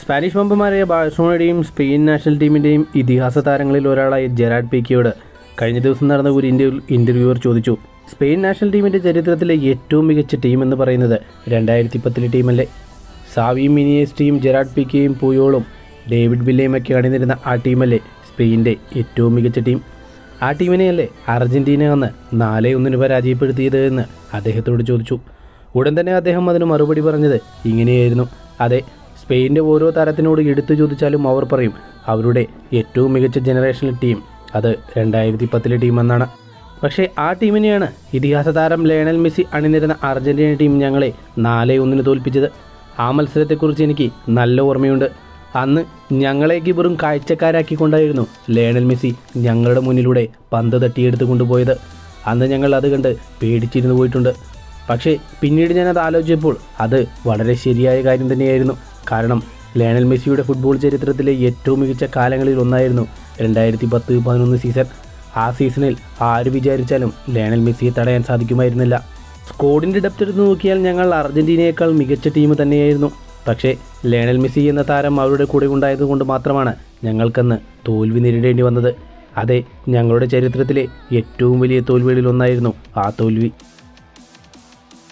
Spanish പമ്പന്മാരായ ബാഴ്സോണയുടെയും Spain national ടീമിന്റെയും ഇതിഹാസ താരങ്ങളിൽ ഒരാളായ ജെറാഡ് പീക്കിയോട് കഴിഞ്ഞ ദിവസം നടന്ന ഒരു ഇന്റർവ്യൂ ഇന്റർവ്യൂവർ ചോദിച്ചു സ്പെയിൻ നാഷണൽ ടീമിന്റെ ചരിത്രത്തിലെ ഏറ്റവും മികച്ച ടീം എന്ന് പറയുന്നത് രണ്ടായിരത്തി പത്തിലെ ടീമല്ലേ സാവിയും ടീം ജെറാഡ് പീക്കയും പൂയോളും ഡേവിഡ് ബില്ലയുമൊക്കെ അണിനിരുന്ന ആ ടീമല്ലേ സ്പെയിന്റെ ഏറ്റവും മികച്ച ടീം? ആ ടീമിനെയല്ലേ അർജന്റീന അന്ന് നാലേ ഒന്നിന് പരാജയപ്പെടുത്തിയത് എന്ന് അദ്ദേഹത്തോട് ചോദിച്ചു. ഉടൻ തന്നെ അദ്ദേഹം അതിന് മറുപടി പറഞ്ഞത് ഇങ്ങനെയായിരുന്നു. അതെ സ്പെയിന്റെ ഓരോ താരത്തിനോട് എടുത്തു ചോദിച്ചാലും അവർ പറയും അവരുടെ ഏറ്റവും മികച്ച ജനറേഷണൽ ടീം അത് രണ്ടായിരത്തി പത്തിലെ ടീമെന്നാണ്. പക്ഷേ ആ ടീമിനെയാണ് ഇതിഹാസ താരം ലയണൽ മെസ്സി അണിനിരുന്ന അർജന്റീന ടീം ഞങ്ങളെ നാലേ ഒന്നിന് തോൽപ്പിച്ചത്. ആ മത്സരത്തെക്കുറിച്ച് എനിക്ക് നല്ല ഓർമ്മയുണ്ട്. അന്ന് ഞങ്ങളേക്ക് വെറും കാഴ്ചക്കാരാക്കിക്കൊണ്ടായിരുന്നു ലയണൽ മെസ്സി ഞങ്ങളുടെ മുന്നിലൂടെ പന്ത് തട്ടിയെടുത്ത് കൊണ്ടുപോയത്. അന്ന് ഞങ്ങൾ അത് കണ്ട് പേടിച്ചിരുന്നു പോയിട്ടുണ്ട്. പക്ഷേ പിന്നീട് ഞാനത് ആലോചിച്ചപ്പോൾ അത് വളരെ ശരിയായ കാര്യം തന്നെയായിരുന്നു. കാരണം ലയണൽ മെസ്സിയുടെ ഫുട്ബോൾ ചരിത്രത്തിലെ ഏറ്റവും മികച്ച കാലങ്ങളിൽ ഒന്നായിരുന്നു രണ്ടായിരത്തി പത്ത് പതിനൊന്ന് സീസൺ ആ സീസണിൽ ആര് വിചാരിച്ചാലും ലയണൽ മെസ്സിയെ തടയാൻ സാധിക്കുമായിരുന്നില്ല. സ്കോഡിന്റെ ഡെപ്ത് എടുത്ത് നോക്കിയാൽ ഞങ്ങൾ അർജന്റീനയേക്കാൾ മികച്ച ടീം തന്നെയായിരുന്നു. പക്ഷേ ലയണൽ മെസ്സി എന്ന താരം അവരുടെ കൂടെ ഉണ്ടായതുകൊണ്ട് മാത്രമാണ് ഞങ്ങൾക്കന്ന് തോൽവി നേരിടേണ്ടി വന്നത്. അതെ ഞങ്ങളുടെ ചരിത്രത്തിലെ ഏറ്റവും വലിയ തോൽവികളിൽ ഒന്നായിരുന്നു ആ തോൽവി.